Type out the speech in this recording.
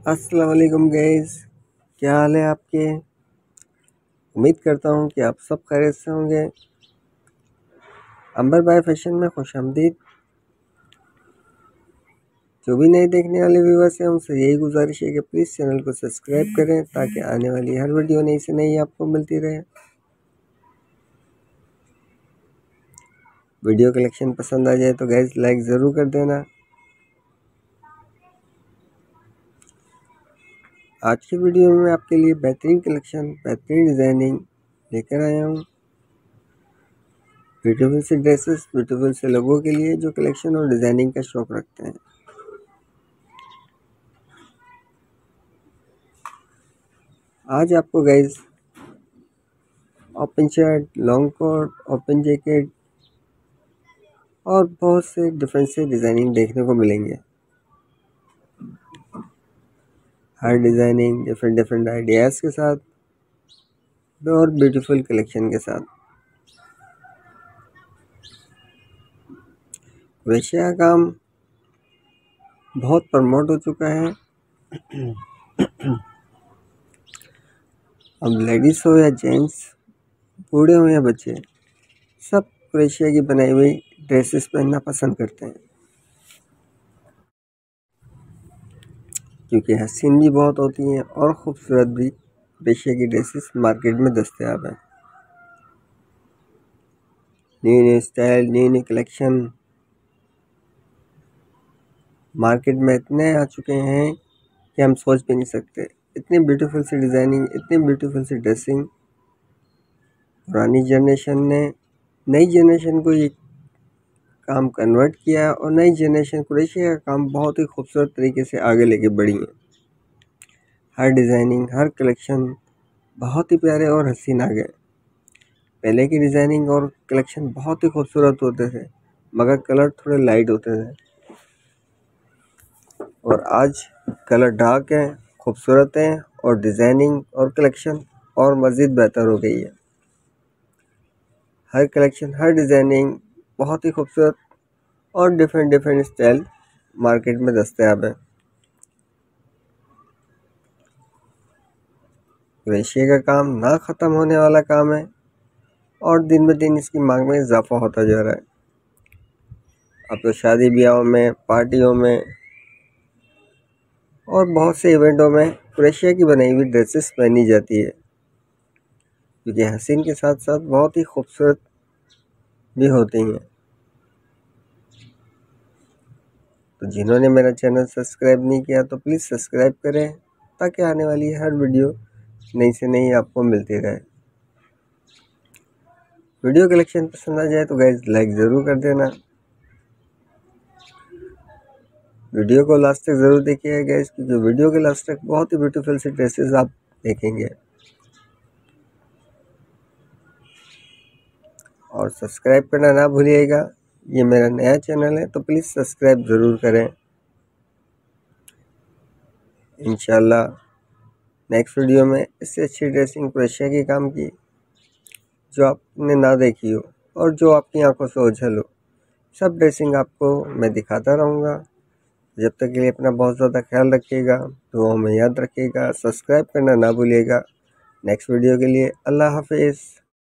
अस्सलाम वालेकुम गैस क्या हाल है आपके? उम्मीद करता हूँ कि आप सब खैरियत से होंगे। अंबर बाय फ़ैशन में खुश आमदीद जो भी नए देखने वाले व्यूवर्स हैं, उनसे यही गुजारिश है कि प्लीज़ चैनल को सब्सक्राइब करें, ताकि आने वाली हर वीडियो नई से नई आपको मिलती रहे। वीडियो कलेक्शन पसंद आ जाए तो गैस लाइक ज़रूर कर देना। आज की वीडियो में मैं आपके लिए बेहतरीन कलेक्शन, बेहतरीन डिज़ाइनिंग लेकर आया हूँ। ब्यूटीफुल से ड्रेसेस ब्यूटीफुल से लोगों के लिए जो कलेक्शन और डिज़ाइनिंग का शौक़ रखते हैं। आज आपको guys open shirt long coat open jacket और बहुत से डिफरेंट से डिज़ाइनिंग देखने को मिलेंगे। हर डिज़ाइनिंग डिफरेंट डिफरेंट आइडियाज़ के साथ और ब्यूटीफुल कलेक्शन के साथ। वेशिया का काम बहुत प्रमोट हो चुका है। अब लेडीज़ हो या जेंट्स बूढ़े हो या बच्चे, सब क्रोशिया की बनाई हुई ड्रेसेस पहनना पसंद करते हैं। क्योंकि हसीन भी बहुत होती हैं और ख़ूबसूरत भी। रेशिया की ड्रेसेस मार्केट में दस्तियाब हैं। New new style new new collection. Market में इतने आ चुके हैं कि हम सोच भी नहीं सकते। इतनी ब्यूटीफुल सी डिज़ाइनिंग इतनी ब्यूटीफुल सी ड्रेसिंग पुरानी जनरेशन ने, नई जनरेशन को ये काम कन्वर्ट किया और नई जनरेशन क्रोशिया का काम बहुत ही खूबसूरत तरीके से आगे लेके बढ़ी है। हर डिज़ाइनिंग हर कलेक्शन बहुत ही प्यारे और हसीन आ गए पहले की डिज़ाइनिंग और कलेक्शन बहुत ही खूबसूरत होते थे, मगर कलर थोड़े लाइट होते थे। और आज कलर डार्क हैं, खूबसूरत हैं और डिज़ाइनिंग और कलेक्शन और मज़ीद बेहतर हो गई है। हर कलेक्शन हर डिज़ाइनिंग बहुत ही खूबसूरत और डिफरेंट डिफरेंट स्टाइल मार्केट में दस्तियाब है। क्रेशिया का काम ना ख़त्म होने वाला काम है और दिन ब दिन इसकी मांग में इजाफा होता जा रहा है। अब तो शादी ब्याहों में, पार्टियों में और बहुत से इवेंटों में क्रेशिया की बनाई हुई ड्रेसेस पहनी जाती है। क्योंकि हसीन के साथ साथ बहुत ही खूबसूरत भी होती हैं। तो जिन्होंने मेरा चैनल सब्सक्राइब नहीं किया तो प्लीज़ सब्सक्राइब करें, ताकि आने वाली हर वीडियो नई से नई आपको मिलती रहे। वीडियो कलेक्शन पसंद आ जाए तो गैस लाइक ज़रूर कर देना। वीडियो को लास्ट तक ज़रूर देखिएगा गैस क्योंकि वीडियो के लास्ट तक बहुत ही ब्यूटीफुल से ड्रेसेस आप देखेंगे। और सब्सक्राइब करना ना भूलिएगा। ये मेरा नया चैनल है तो प्लीज़ सब्सक्राइब ज़रूर करें। इन नेक्स्ट वीडियो में इससे अच्छी ड्रेसिंग क्रोशिया के काम की, जो आपने ना देखी हो और जो आपकी आँखों से ओझल हो, सब ड्रेसिंग आपको मैं दिखाता रहूँगा। जब तक के लिए अपना बहुत ज़्यादा ख्याल रखिएगा तो हमें याद रखिएगा सब्सक्राइब करना ना भूलिएगा। नेक्स्ट वीडियो के लिए अल्लाह हाफिज़।